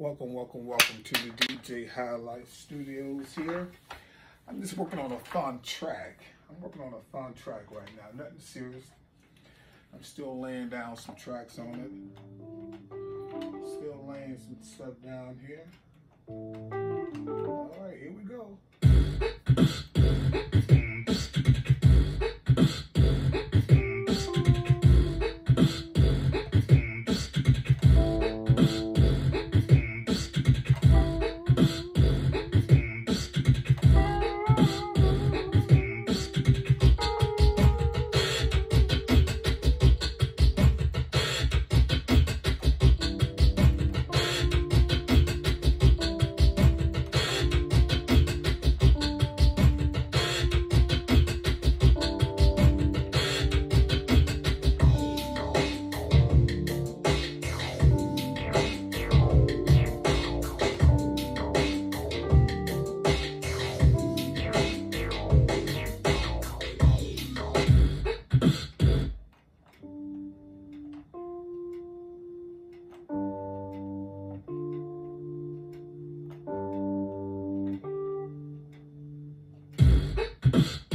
Welcome, welcome, welcome to the DJ Highlights Studios here. I'm just working on a fun track. I'm working on a fun track right now, nothing serious. I'm still laying down some tracks on it. Still laying some stuff down here. All right, here we go. you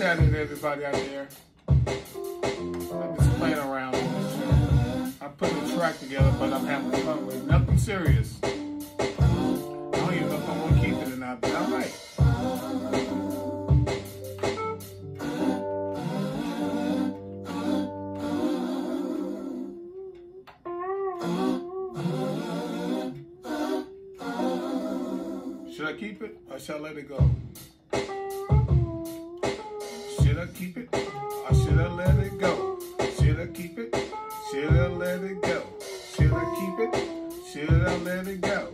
Saturday, everybody out there. I'm just playing around. I'm putting a track together, but I'm having fun with it. Nothing serious. I don't even know if I'm gonna keep it or not, but I might. Should I keep it or should I let it go? Let it go?